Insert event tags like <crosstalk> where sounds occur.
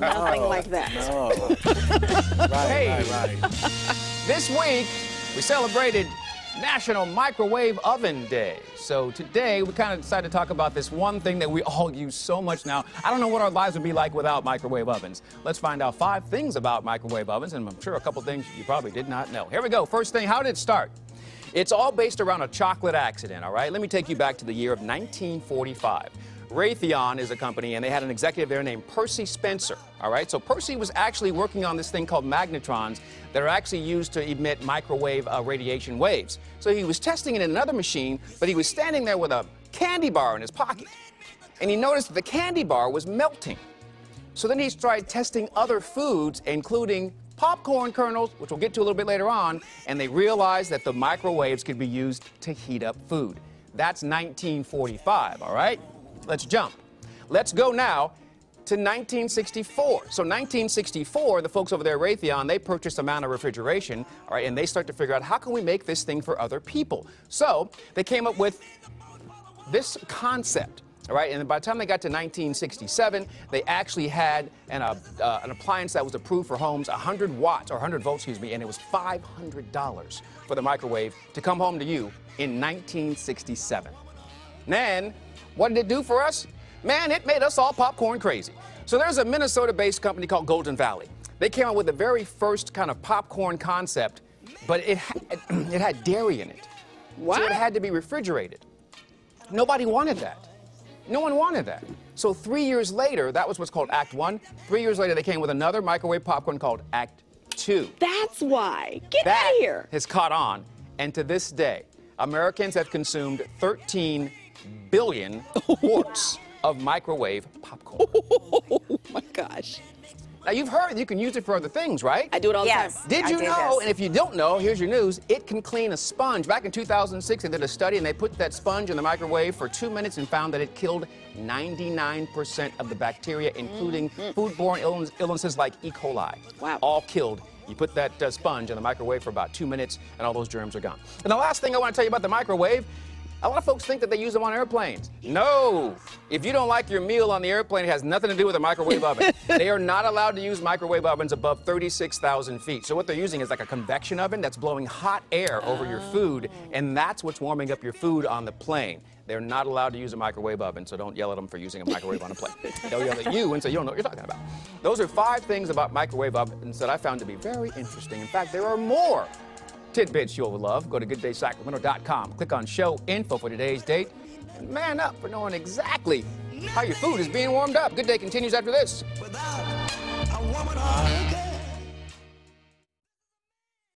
Nothing like that. Oh. <laughs> right, Hey. right, right. This week, we celebrated National Microwave Oven Day. So today, we kind of decided to talk about this one thing that we all use so much now. I don't know what our lives would be like without microwave ovens. Let's find out five things about microwave ovens, and I'm sure a couple things you probably did not know. Here we go. First thing, how did it start? It's all based around a chocolate accident, all right? Let me take you back to the year of 1945. Raytheon is a company, and they had an executive there named Percy Spencer. All right, so Percy was actually working on this thing called magnetrons that are actually used to emit microwave uh, radiation waves. So he was testing it in another machine, but he was standing there with a candy bar in his pocket, and he noticed that the candy bar was melting. So then he tried testing other foods, including popcorn kernels, which we'll get to a little bit later on, and they realized that the microwaves could be used to heat up food. That's 1945, all right? Let's jump. Let's go now to 1964. So 1964, the folks over there at Raytheon, they purchased Amana of refrigeration, all right, and they start to figure out how can we make this thing for other people. So they came up with this concept. All right, and by the time they got to 1967, they actually had an, uh, uh, an appliance that was approved for homes, 100 watts or 100 volts, excuse me, and it was $500 for the microwave to come home to you in 1967. Then, what did it do for us? Man, it made us all popcorn crazy. So there's a Minnesota-based company called Golden Valley. They came out with the very first kind of popcorn concept, but it had, <clears throat> it had dairy in it. So it had to be refrigerated. Nobody wanted that. No one wanted that. So three years later, that was what's called Act One. Three years later, they came with another microwave popcorn called Act Two. That's why. Get That out of here. has caught on, and to this day, Americans have consumed 13 billion quarts of microwave popcorn. <laughs> Oh my gosh. Now you've heard you can use it for other things, right? I do it all the Yes. time. Did I you do know? this. And if you don't know, here's your news. It can clean a sponge. Back in 2006, they did a study and they put that sponge in the microwave for two minutes and found that it killed 99% of the bacteria, including foodborne illness, illnesses like E. coli. Wow. All killed. You put that uh, sponge in the microwave for about two minutes, and all those germs are gone. And the last thing I want to tell you about the microwave. A lot of folks think that they use them on airplanes. No. If you don't like your meal on the airplane, it has nothing to do with a microwave oven. <laughs> They are not allowed to use microwave ovens above 36,000 feet. So what they're using is like a convection oven that's blowing hot air over your food, oh. and that's what's warming up your food on the plane. They're not allowed to use a microwave oven, so don't yell at them for using a microwave on a plane. <laughs> They'll yell at you and say you don't know what you're talking about. Those are five things about microwave ovens that I found to be very interesting. In fact, there are more tidbits you'll love. Go to gooddaysacramento.com. Click on show info for today's date. And man up for knowing exactly how your food is being warmed up. Good day continues after this.